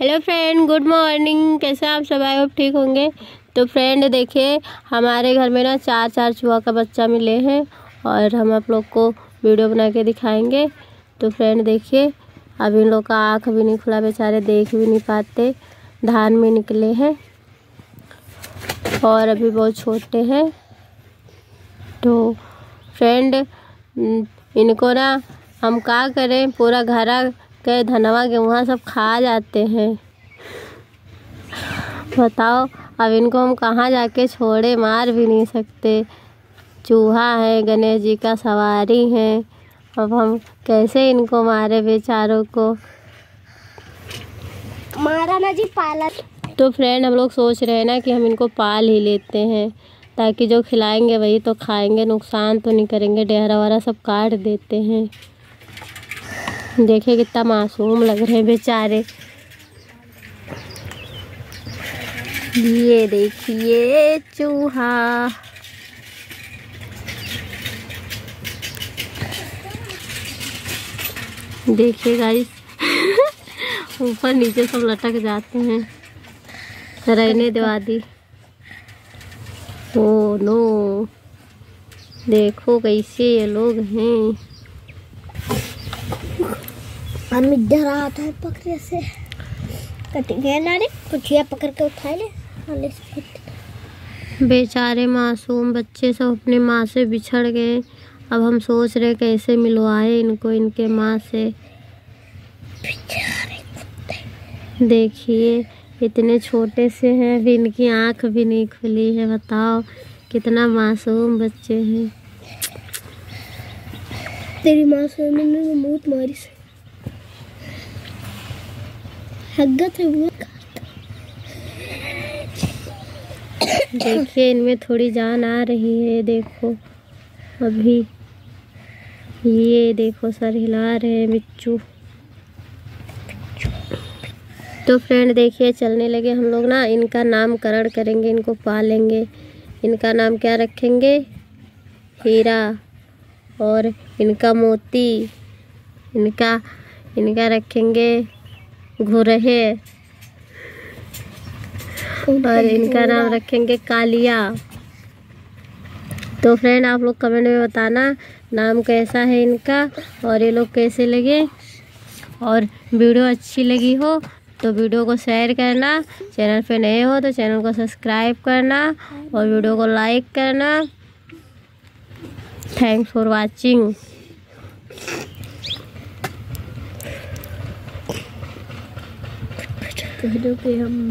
Hello friend good morning कैसे आप सब? आए होप ठीक होंगे। तो फ्रेंड देखिए, हमारे घर में ना चार चार चूहा का बच्चा मिले हैं और हम आप लोग को वीडियो बना के दिखाएँगे। तो फ्रेंड देखिए, अब इन लोग का आँख भी नहीं खुला, बेचारे देख भी नहीं पाते, धान में निकले हैं और अभी बहुत छोटे हैं। तो फ्रेंड इनको ना हम क्या करें? पूरा घरा के धनवा गेहूँ सब खा जाते हैं। बताओ अब इनको हम कहाँ जाके छोड़े? मार भी नहीं सकते। चूहा है गणेश जी का सवारी है। अब हम कैसे इनको मारे बेचारों को? मारा ना जी पाला। तो फ्रेंड हम लोग सोच रहे हैं ना कि हम इनको पाल ही लेते हैं। ताकि जो खिलाएँगे वही तो खाएँगे नुकसान तो नहीं करेंगे डेहरा वारा सब काट देते हैं। देखिए कितना मासूम लग रहे हैं बेचारे। ये देखिए चूहा। देखिए गाइस ऊपर नीचे सब लटक जाते हैं। रहने दो आदि। Oh no. देखो कैसे ये लोग हैं। हम इधर आता है पकड़े से। कटेंगे ना रे? कुछ ये पकड़ के उठा ले। बेचारे मासूम बच्चे सब अपने माँ से बिछड़ गए। अब हम सोच रहे कैसे मिलवाए इनको इनके माँ से। देखिए इतने छोटे से हैं अभी इनकी आँख भी नहीं खुली है। बताओ कितना मासूम बच्चे हैं। तेरी माँ से मैंने बहुत मारी से। हगत है बहुत देखिए, इनमें थोड़ी जान आ रही है देखो। अभी ये देखो, सर हिला रहे हैं बिच्चू तो फ्रेंड देखिए, चलने लगे हम लोग ना, इनका नामकरण करेंगे, इनको पालेंगे। इनका नाम क्या रखेंगे? हीरा। और इनका मोती इनका इनका रखेंगे घुरहे। और इनका नाम रखेंगे कालिया। तो फ्रेंड आप लोग कमेंट में बताना नाम कैसा है इनका और ये लोग कैसे लगे। और वीडियो अच्छी लगी हो तो वीडियो को शेयर करना। चैनल पे नए हो तो चैनल को सब्सक्राइब करना और वीडियो को लाइक करना। थैंक्स फॉर वाचिंग कह दो कि हम